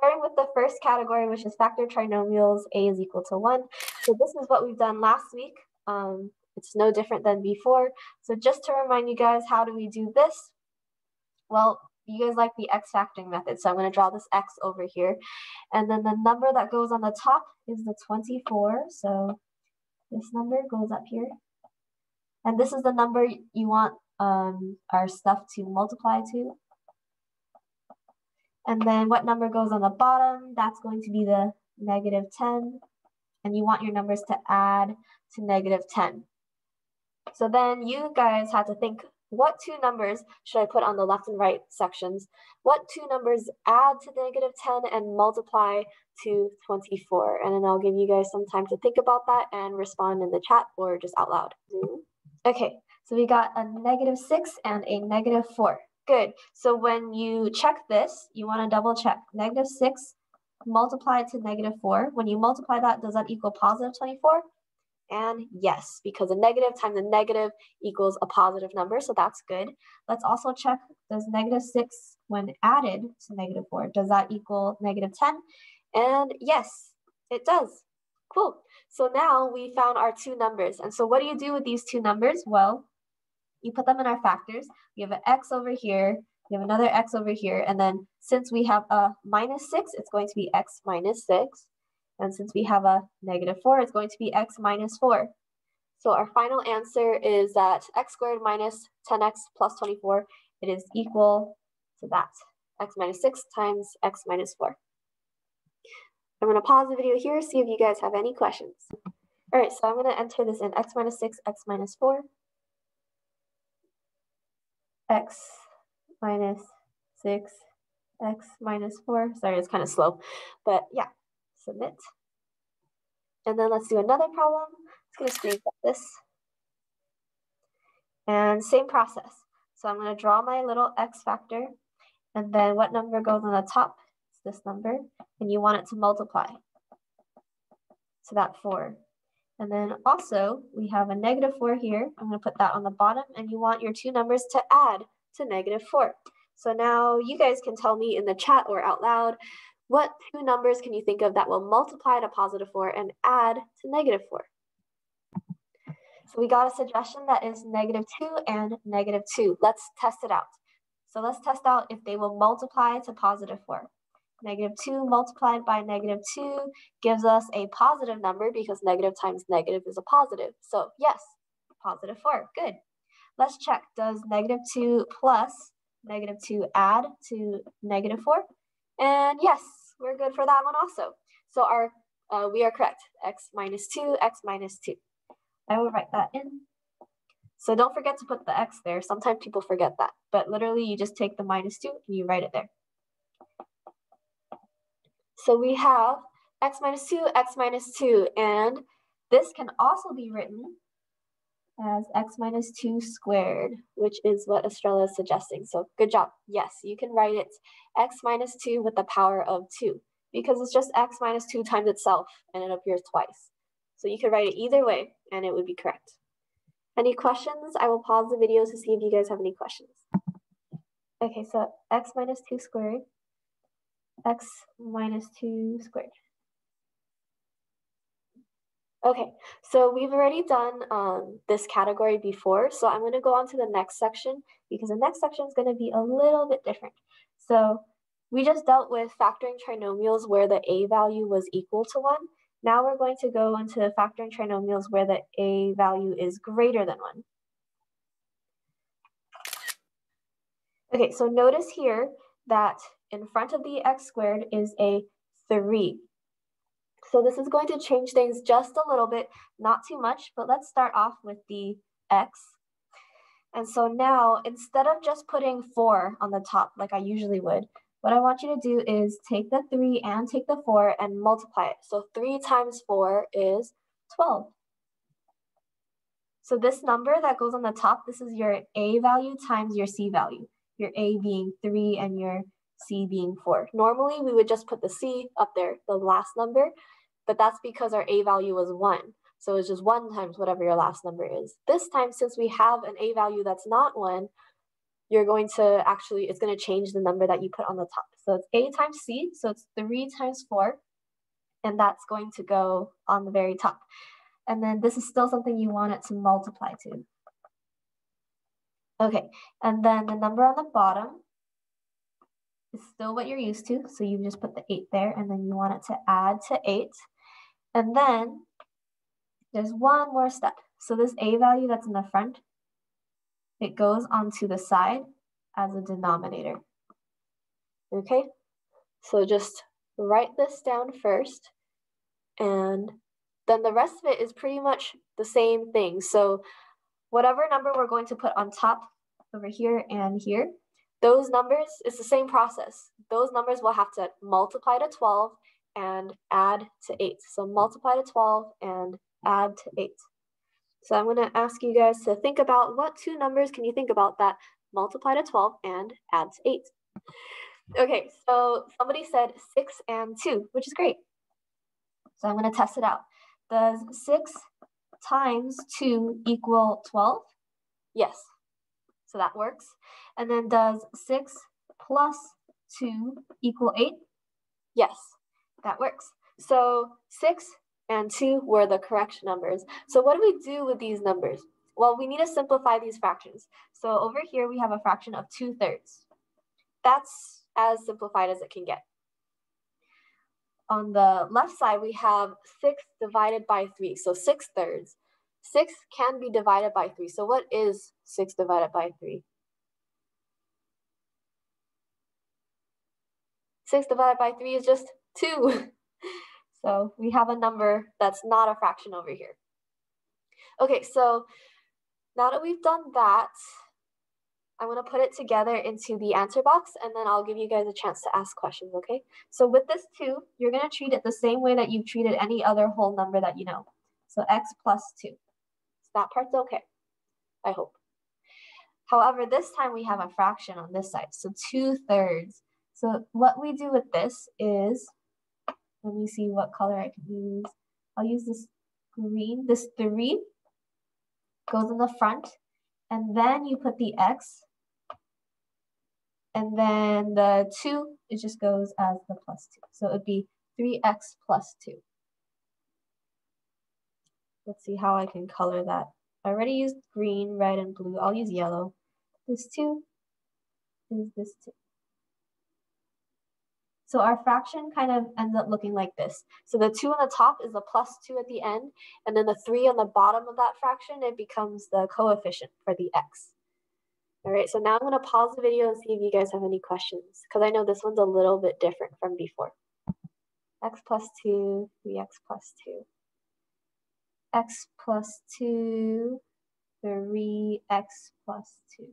starting with the first category, which is factor trinomials, a is equal to one. So this is what we've done last week. Um, it's no different than before. So just to remind you guys, how do we do this? Well, you guys like the x factoring method. So I'm going to draw this x over here. And then the number that goes on the top is the 24. So this number goes up here. And this is the number you want um, our stuff to multiply to. And then what number goes on the bottom? That's going to be the negative 10. And you want your numbers to add to negative 10. So then you guys had to think, what two numbers should I put on the left and right sections? What two numbers add to negative 10 and multiply to 24? And then I'll give you guys some time to think about that and respond in the chat or just out loud. Mm-hmm. Okay, so we got a negative 6 and a negative 4. Good. So when you check this, you want to double check. Negative 6 multiplied to negative 4. When you multiply that, does that equal positive 24? And yes, because a negative times a negative equals a positive number, so that's good. Let's also check, does negative 6 when added to negative 4, does that equal negative 10? And yes, it does. Cool. So now we found our two numbers. And so what do you do with these two numbers? Well, you put them in our factors. We have an x over here, we have another x over here, and then since we have a minus 6, it's going to be x minus 6. And since we have a negative 4, it's going to be x minus 4. So our final answer is that x squared minus 10x plus 24, it is equal to that, x minus 6 times x minus 4. I'm going to pause the video here, see if you guys have any questions. All right, so I'm going to enter this in x minus 6, x minus 4, x minus 6, x minus 4. Sorry, it's kind of slow, but yeah submit. And then let's do another problem. Let's get a screenshot this. And same process. So I'm going to draw my little x factor. And then what number goes on the top? It's this number. And you want it to multiply to that 4. And then also, we have a negative 4 here. I'm going to put that on the bottom. And you want your two numbers to add to negative 4. So now you guys can tell me in the chat or out loud what two numbers can you think of that will multiply to positive 4 and add to negative 4? So we got a suggestion that is negative 2 and negative 2. Let's test it out. So let's test out if they will multiply to positive 4. Negative 2 multiplied by negative 2 gives us a positive number because negative times negative is a positive. So yes, positive 4. Good. Let's check. Does negative 2 plus negative 2 add to negative 4? And yes, we're good for that one also. So our uh, we are correct. X minus 2, X minus 2. I will write that in. So don't forget to put the X there. Sometimes people forget that. But literally, you just take the minus 2 and you write it there. So we have X minus 2, X minus 2. And this can also be written as x minus 2 squared, which is what Estrella is suggesting. So good job. Yes, you can write it x minus 2 with the power of 2 because it's just x minus 2 times itself and it appears twice. So you could write it either way and it would be correct. Any questions? I will pause the video to see if you guys have any questions. Okay, so x minus 2 squared, x minus 2 squared. Okay, so we've already done um, this category before, so I'm going to go on to the next section because the next section is going to be a little bit different. So we just dealt with factoring trinomials where the a value was equal to 1. Now we're going to go into factoring trinomials where the a value is greater than 1. Okay, so notice here that in front of the x squared is a 3. So this is going to change things just a little bit, not too much, but let's start off with the x. And so now, instead of just putting 4 on the top like I usually would, what I want you to do is take the 3 and take the 4 and multiply it. So 3 times 4 is 12. So this number that goes on the top, this is your A value times your C value. Your A being 3 and your C being 4. Normally, we would just put the C up there, the last number, but that's because our A value was 1. So it's just 1 times whatever your last number is. This time, since we have an A value that's not 1, you're going to actually, it's going to change the number that you put on the top. So it's a times c, so it's 3 times 4, and that's going to go on the very top. And then this is still something you want it to multiply to. Okay, and then the number on the bottom is still what you're used to. So you just put the 8 there, and then you want it to add to 8. And then there's one more step. So this a value that's in the front, it goes onto the side as a denominator. Okay, so just write this down first, and then the rest of it is pretty much the same thing. So whatever number we're going to put on top over here and here, those numbers, it's the same process. Those numbers will have to multiply to 12 and add to 8. So multiply to 12 and add to 8. So I'm going to ask you guys to think about what two numbers can you think about that multiply to 12 and add to 8. Okay, so somebody said 6 and 2, which is great. So I'm going to test it out. Does 6 times 2 equal 12? Yes. So that works. And then does 6 plus 2 equal 8? Yes, that works. So 6 and 2 were the correct numbers. So what do we do with these numbers? Well, we need to simplify these fractions. So over here, we have a fraction of 2 thirds. That's as simplified as it can get. On the left side, we have 6 divided by 3, so 6 thirds. 6 can be divided by 3. So what is 6 divided by 3? 6 divided by 3 is just 2. so we have a number that's not a fraction over here. Okay, so now that we've done that, I'm to put it together into the answer box and then I'll give you guys a chance to ask questions, okay? So with this 2, you're to treat it the same way that you've treated any other whole number that you know. So x plus 2. So that part's okay, I hope. However, this time we have a fraction on this side, so 2 thirds. So what we do with this is, let me see what color I can use. I'll use this green, this 3 goes in the front, and then you put the x and then the 2, it just goes as the plus 2. So it would be 3x plus 2. Let's see how I can color that. I already used green, red, and blue. I'll use yellow. This 2 is this 2. So our fraction kind of ends up looking like this. So the 2 on the top is the plus 2 at the end, and then the 3 on the bottom of that fraction, it becomes the coefficient for the x. All right, so now I'm going to pause the video and see if you guys have any questions, because I know this one's a little bit different from before. x plus 2, 3x plus 2. x plus 2, 3x plus 2.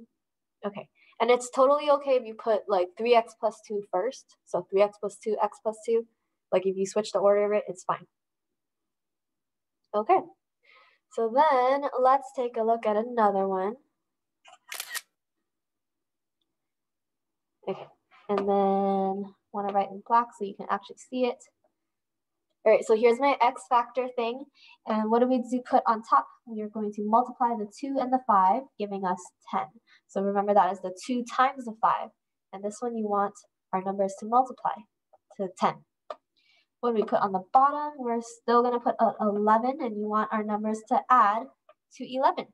Okay, and it's totally okay if you put like 3x plus 2 first. So 3x plus 2, x plus 2. Like if you switch the order of it, it's fine. Okay, so then let's take a look at another one. Okay, and then want to write in black so you can actually see it. All right, so here's my X factor thing. And what do we do put on top? We're going to multiply the 2 and the 5, giving us 10. So remember that is the 2 times the 5. And this one you want our numbers to multiply to 10. When we put on the bottom, we're still going to put 11, and you want our numbers to add to 11.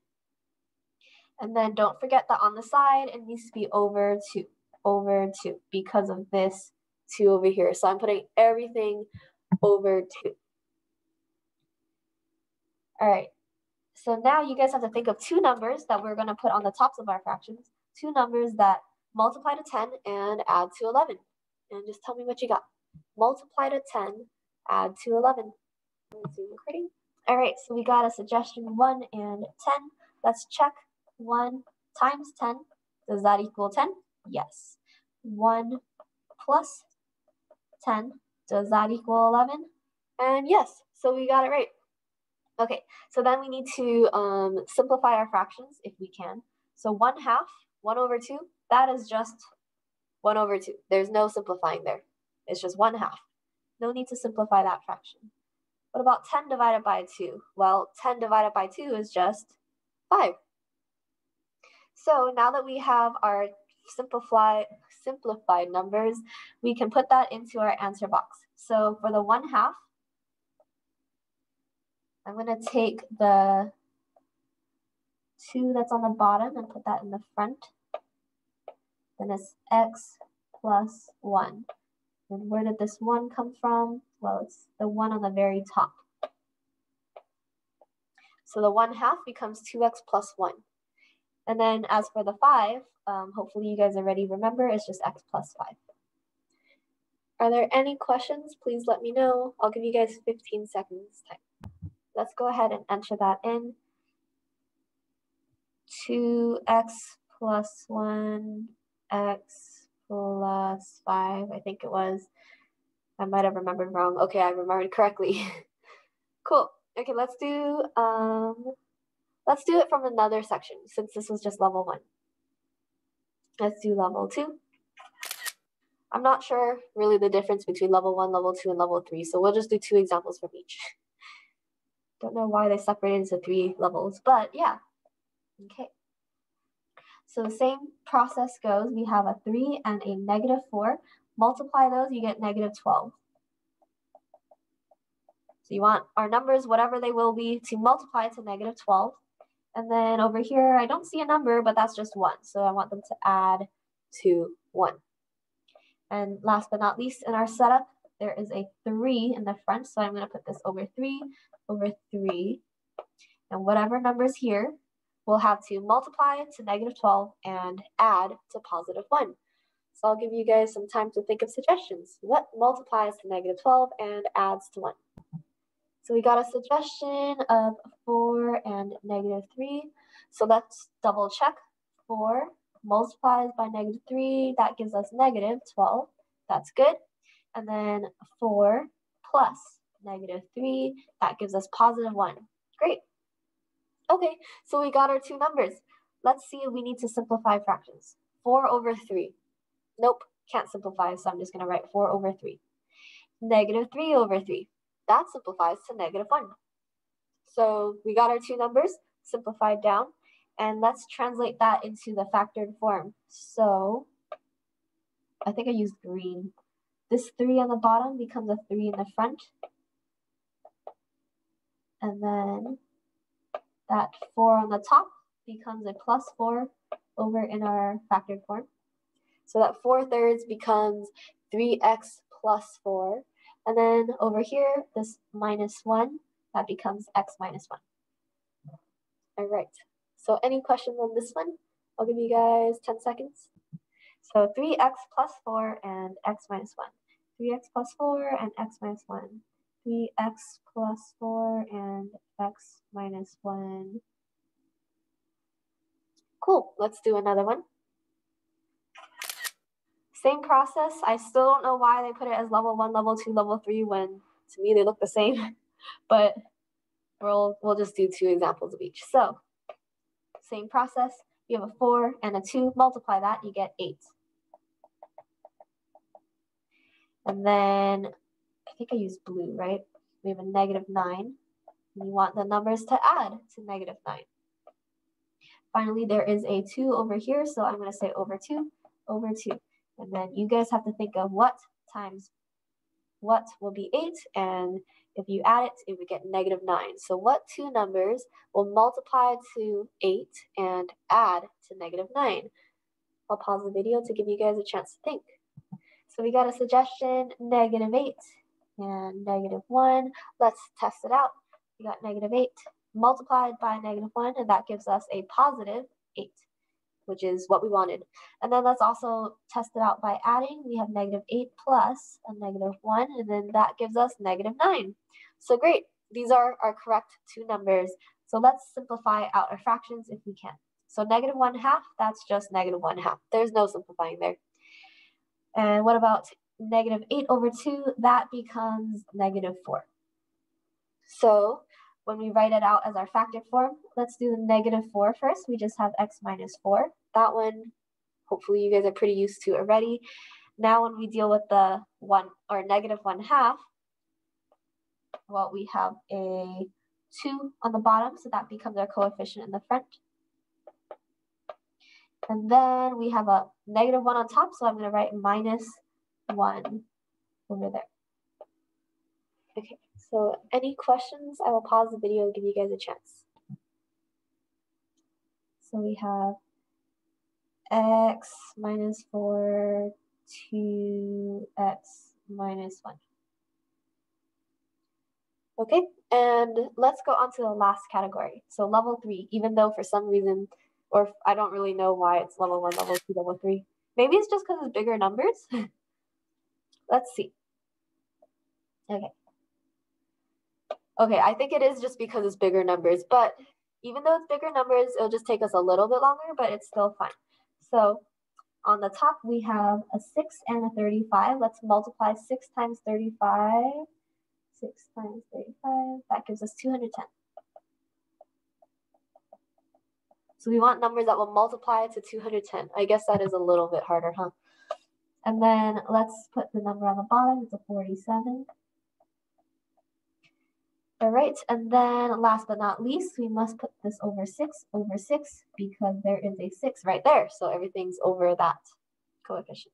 And then don't forget that on the side, it needs to be over 2 over 2 because of this 2 over here. So I'm putting everything over 2. All right, so now you guys have to think of two numbers that we're going to put on the tops of our fractions, two numbers that multiply to 10 and add to 11. And just tell me what you got. Multiply to 10, add to 11. All right, so we got a suggestion 1 and 10. Let's check 1 times 10. Does that equal 10? Yes. 1 plus 10, does that equal 11? And yes, so we got it right. Okay, so then we need to um, simplify our fractions if we can. So 1 half, 1 over 2, that is just 1 over 2. There's no simplifying there. It's just 1 half. No need to simplify that fraction. What about 10 divided by 2? Well, 10 divided by 2 is just 5. So now that we have our simplify, simplified numbers, we can put that into our answer box. So for the 1 half, I'm going to take the 2 that's on the bottom and put that in the front. Then it's x plus 1. And where did this 1 come from? Well, it's the 1 on the very top. So the 1 half becomes 2x plus 1. And then as for the 5, um, hopefully you guys already remember, it's just x plus 5. Are there any questions? Please let me know. I'll give you guys 15 seconds time. Let's go ahead and enter that in. 2x plus 1, x plus 5, I think it was. I might have remembered wrong. Okay, I remembered correctly. cool. Okay, let's do um let's do it from another section since this was just level 1. Let's do level 2. I'm not sure really the difference between level 1, level 2, and level 3, so we'll just do two examples from each. Don't know why they separated into three levels, but yeah. Okay. So the same process goes. We have a 3 and a negative 4. Multiply those, you get negative 12. So you want our numbers, whatever they will be, to multiply to negative 12. And then over here, I don't see a number, but that's just 1. So I want them to add to 1. And last but not least, in our setup, there is a 3 in the front. So I'm going to put this over 3 over 3. And whatever numbers here, we'll have to multiply to negative 12 and add to positive 1. So I'll give you guys some time to think of suggestions. What multiplies to negative 12 and adds to 1? So we got a suggestion of 4 and negative 3. So let's double check. 4 multiplies by negative 3, that gives us negative 12. That's good. And then 4 plus negative 3, that gives us positive 1. Great. Okay, so we got our two numbers. Let's see if we need to simplify fractions. 4 over 3. Nope, can't simplify, so I'm just going to write 4 over 3. Negative 3 over 3. That simplifies to negative 1. So we got our two numbers simplified down. And let's translate that into the factored form. So I think I used green. This 3 on the bottom becomes a 3 in the front. And then that 4 on the top becomes a plus 4 over in our factored form. So that 4 thirds becomes 3x plus 4. And then over here, this minus 1, that becomes x minus 1. All right, so any questions on this one? I'll give you guys 10 seconds. So 3x plus 4 and x minus 1. 3x plus 4 and x minus 1. 3x plus 4 and x minus 1. Cool, let's do another one. Same process. I still don't know why they put it as level 1, level 2, level 3 when to me they look the same. but we'll, we'll just do two examples of each. So same process. You have a 4 and a 2. Multiply that, you get 8. And then I think I used blue, right? We have a negative 9. And you want the numbers to add to negative 9. Finally, there is a 2 over here, so I'm going to say over 2, over 2. And then you guys have to think of what times what will be 8, and if you add it, it would get negative 9. So what two numbers will multiply to 8 and add to negative 9? I'll pause the video to give you guys a chance to think. So we got a suggestion, negative 8 and negative 1. Let's test it out. We got negative 8 multiplied by negative 1, and that gives us a positive 8 which is what we wanted. And then let's also test it out by adding. We have negative 8 plus a negative 1, and then that gives us negative 9. So great, these are our correct two numbers. So let's simplify out our fractions if we can. So negative 1 half, that's just negative 1 half. There's no simplifying there. And what about negative 8 over 2? That becomes negative 4. So when we write it out as our factored form, let's do the negative 4 first. We just have x minus 4. That one, hopefully you guys are pretty used to already. Now when we deal with the 1 or negative 1 half, well, we have a 2 on the bottom, so that becomes our coefficient in the front. And then we have a negative 1 on top, so I'm going to write minus 1 over there. Okay, so any questions? I will pause the video and give you guys a chance. So we have x minus 4, 2x minus 1. Okay, and let's go on to the last category. So level 3, even though for some reason, or I don't really know why it's level 1, level 2, level 3. Maybe it's just because it's bigger numbers. let's see. Okay. Okay, I think it is just because it's bigger numbers, but even though it's bigger numbers, it'll just take us a little bit longer, but it's still fine. So on the top, we have a 6 and a 35. Let's multiply 6 times 35. 6 times 35, that gives us 210. So we want numbers that will multiply to 210. I guess that is a little bit harder, huh? And then let's put the number on the bottom. It's a 47. All right, and then last but not least, we must put this over 6 over 6 because there is a 6 right there. So everything's over that coefficient.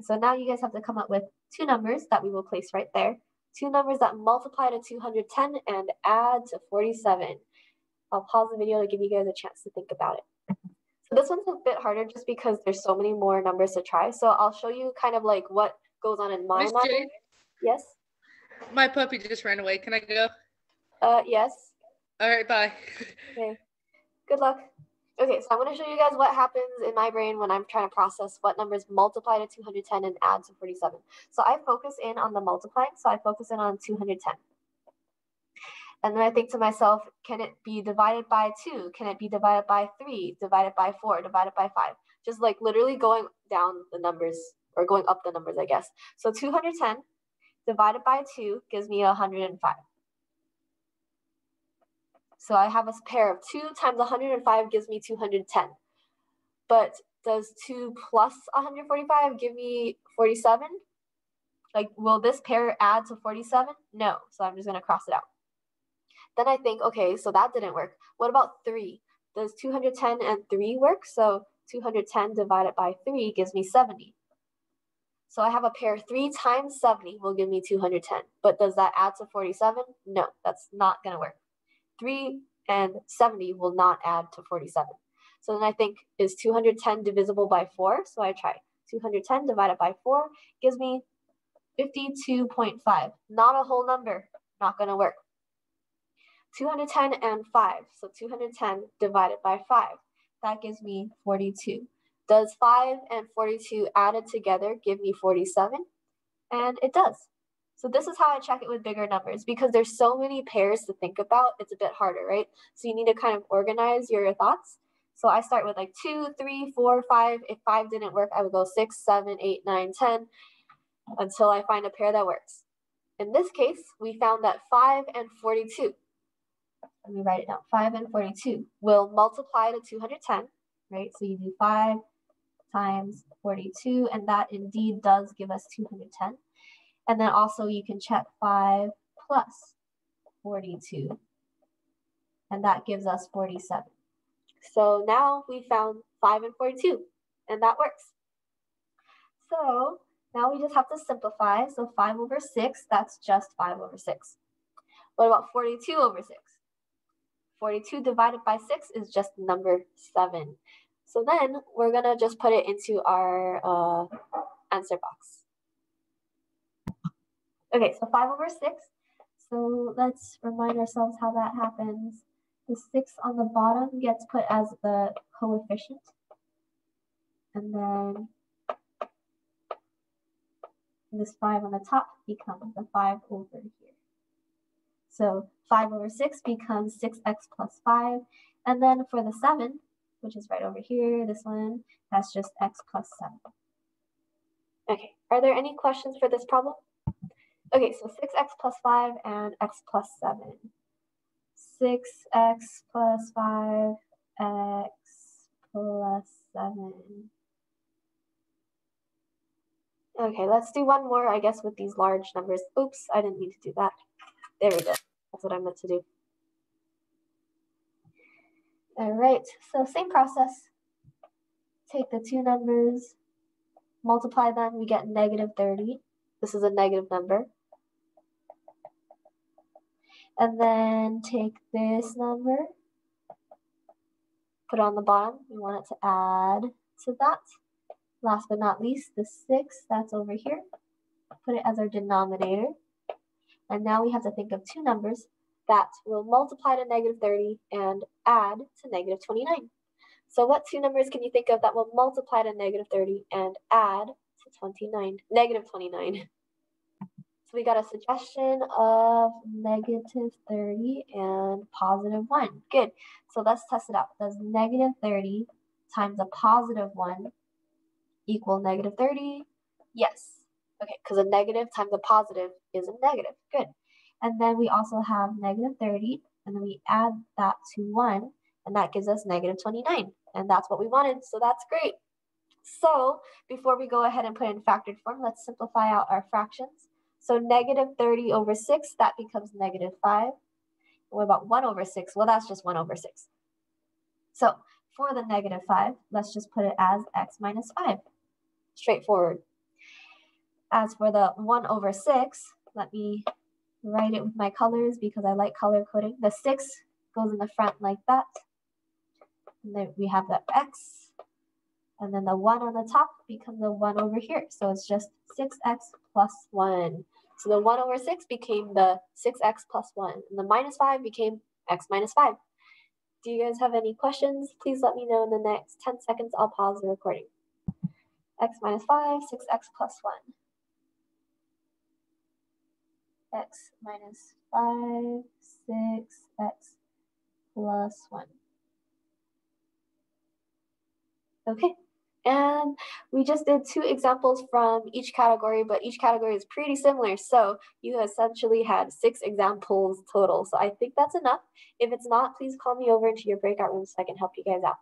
So now you guys have to come up with two numbers that we will place right there. Two numbers that multiply to 210 and add to 47. I'll pause the video to give you guys a chance to think about it. So this one's a bit harder just because there's so many more numbers to try. So I'll show you kind of like what goes on in my mind. Yes? My puppy just ran away. Can I go? Uh, yes. All right, bye. okay. Good luck. Okay, so I'm going to show you guys what happens in my brain when I'm trying to process what numbers multiply to 210 and add to 47. So I focus in on the multiplying, so I focus in on 210. And then I think to myself, can it be divided by 2? Can it be divided by 3? Divided by 4? Divided by 5? Just like literally going down the numbers, or going up the numbers, I guess. So 210 divided by 2 gives me 105. So I have a pair of 2 times 105 gives me 210. But does 2 plus 145 give me 47? Like, will this pair add to 47? No. So I'm just going to cross it out. Then I think, okay, so that didn't work. What about 3? Does 210 and 3 work? So 210 divided by 3 gives me 70. So I have a pair 3 times 70 will give me 210. But does that add to 47? No, that's not going to work. 3 and 70 will not add to 47. So then I think, is 210 divisible by 4? So I try. 210 divided by 4 gives me 52.5. Not a whole number. Not going to work. 210 and 5. So 210 divided by 5. That gives me 42. Does 5 and 42 added together give me 47? And it does. So this is how I check it with bigger numbers because there's so many pairs to think about. It's a bit harder, right? So you need to kind of organize your thoughts. So I start with like two, three, four, five. If five didn't work, I would go six, seven, eight, nine, ten, until I find a pair that works. In this case, we found that five and 42, let me write it down, five and 42 will multiply to 210, right? So you do five times 42, and that indeed does give us 210. And then also you can check 5 plus 42. And that gives us 47. So now we found 5 and 42, and that works. So now we just have to simplify. So 5 over 6, that's just 5 over 6. What about 42 over 6? 42 divided by 6 is just number 7. So then we're going to just put it into our uh, answer box. Okay, so 5 over 6. So let's remind ourselves how that happens. The 6 on the bottom gets put as the coefficient. And then this 5 on the top becomes the 5 over here. So 5 over 6 becomes 6x plus 5. And then for the 7, which is right over here, this one, that's just x plus 7. Okay, are there any questions for this problem? Okay, so 6x plus 5 and x plus 7. 6x plus 5, x plus 7. Okay, let's do one more, I guess, with these large numbers. Oops, I didn't mean to do that. There we go. That's what I meant to do. All right, so same process. take the two numbers, multiply them, we get negative 30. This is a negative number. And then take this number, put it on the bottom. We want it to add to that. Last but not least, the 6 that's over here. Put it as our denominator. And now we have to think of two numbers that will multiply to negative 30 and add to negative 29. So what two numbers can you think of that will multiply to negative 30 and add to 29, negative 29? So we got a suggestion of negative 30 and positive 1. Good. So let's test it out. Does negative 30 times a positive 1 equal negative 30? Yes. Okay, because a negative times a positive is a negative. Good. And then we also have negative 30, and then we add that to 1, and that gives us negative 29. And that's what we wanted, so that's great. So before we go ahead and put in factored form, let's simplify out our fractions. So negative 30 over 6, that becomes negative 5. What about 1 over 6? Well, that's just 1 over 6. So for the negative 5, let's just put it as x minus 5. Straightforward. As for the 1 over 6, let me write it with my colors because I like color coding. The 6 goes in the front like that. And then we have the x. And then the 1 on the top becomes the 1 over here. So it's just 6x plus 1. So the 1 over 6 became the 6x plus 1. And the minus 5 became x minus 5. Do you guys have any questions? Please let me know in the next 10 seconds. I'll pause the recording. x minus 5, 6x plus 1 x minus 5, 6, x plus 1. Okay, and we just did two examples from each category, but each category is pretty similar. So you essentially had six examples total. So I think that's enough. If it's not, please call me over into your breakout room so I can help you guys out.